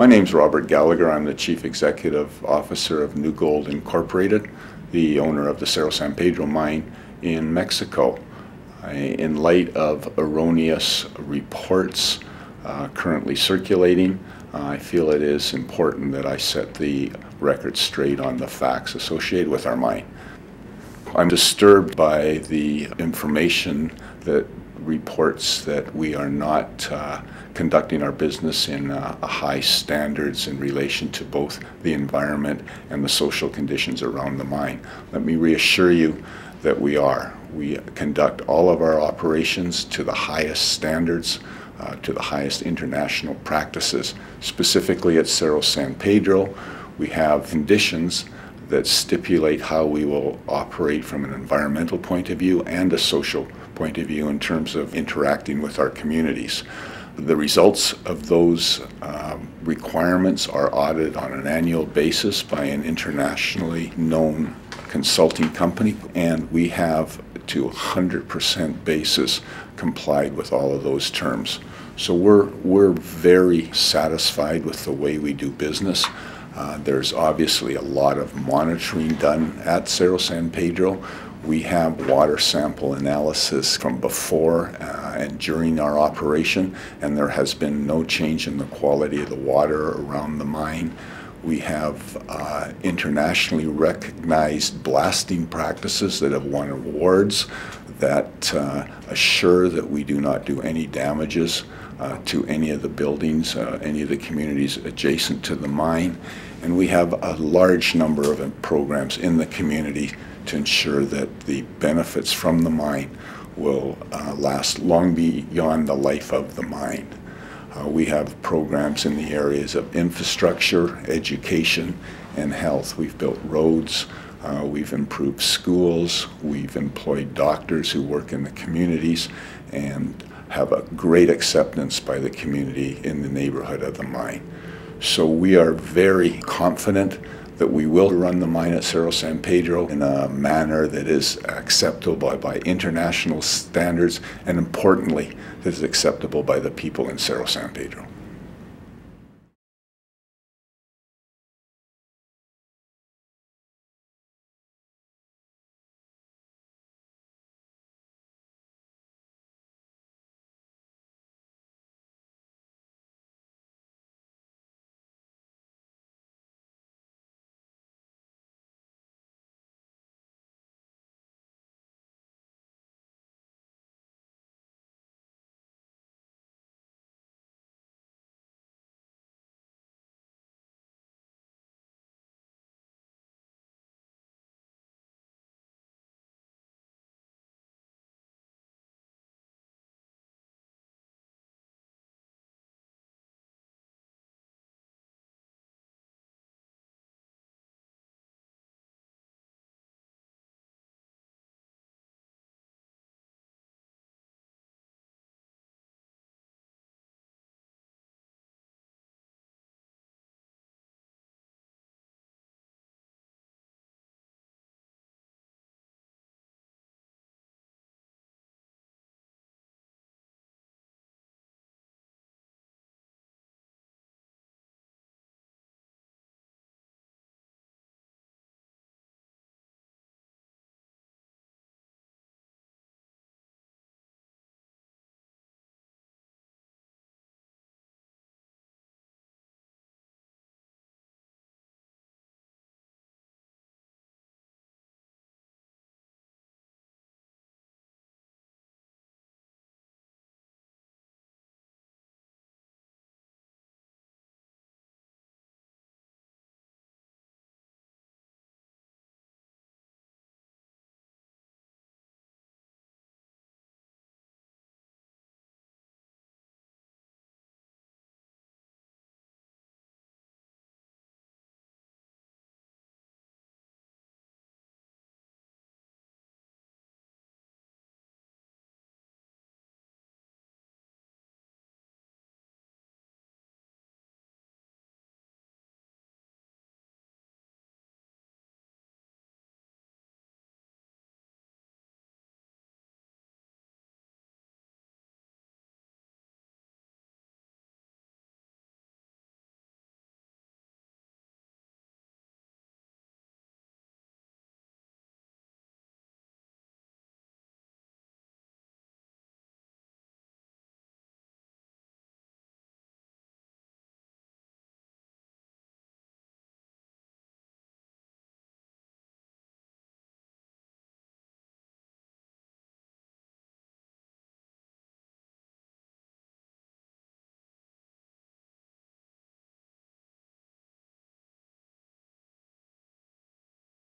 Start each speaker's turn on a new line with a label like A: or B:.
A: My name's Robert Gallagher. I'm the Chief Executive Officer of New Gold Incorporated, the owner of the Cerro San Pedro mine in Mexico. In light of erroneous reports uh, currently circulating, I feel it is important that I set the record straight on the facts associated with our mine. I'm disturbed by the information that reports that we are not uh, conducting our business in uh, high standards in relation to both the environment and the social conditions around the mine. Let me reassure you that we are. We conduct all of our operations to the highest standards, uh, to the highest international practices. Specifically at Cerro San Pedro, we have conditions that stipulate how we will operate from an environmental point of view and a social point of view in terms of interacting with our communities. The results of those um, requirements are audited on an annual basis by an internationally known consulting company, and we have to 100% basis complied with all of those terms. So we're, we're very satisfied with the way we do business. Uh, there's obviously a lot of monitoring done at Cerro San Pedro. We have water sample analysis from before uh, and during our operation, and there has been no change in the quality of the water around the mine. We have uh, internationally recognized blasting practices that have won awards that uh, assure that we do not do any damages uh, to any of the buildings, uh, any of the communities adjacent to the mine. And we have a large number of programs in the community to ensure that the benefits from the mine will uh, last long beyond the life of the mine. Uh, we have programs in the areas of infrastructure, education, and health. We've built roads, uh, we've improved schools, we've employed doctors who work in the communities, and have a great acceptance by the community in the neighborhood of the mine. So we are very confident that we will run the mine at Cerro San Pedro in a manner that is acceptable by, by international standards and importantly, that is acceptable by the people in Cerro San Pedro.